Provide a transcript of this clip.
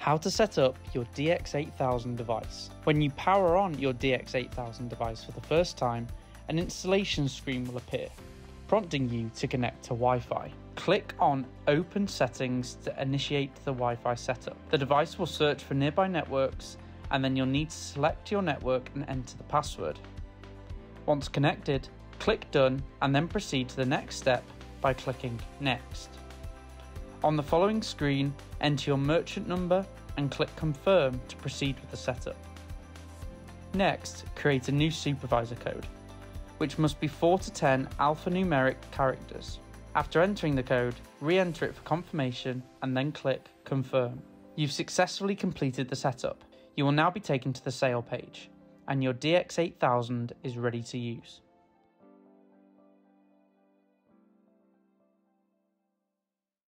How to set up your DX8000 device. When you power on your DX8000 device for the first time, an installation screen will appear, prompting you to connect to Wi-Fi. Click on Open Settings to initiate the Wi-Fi setup. The device will search for nearby networks and then you'll need to select your network and enter the password. Once connected, click Done and then proceed to the next step by clicking Next. On the following screen, enter your merchant number and click Confirm to proceed with the setup. Next, create a new supervisor code, which must be 4 to 10 alphanumeric characters. After entering the code, re-enter it for confirmation and then click Confirm. You've successfully completed the setup. You will now be taken to the sale page, and your DX8000 is ready to use.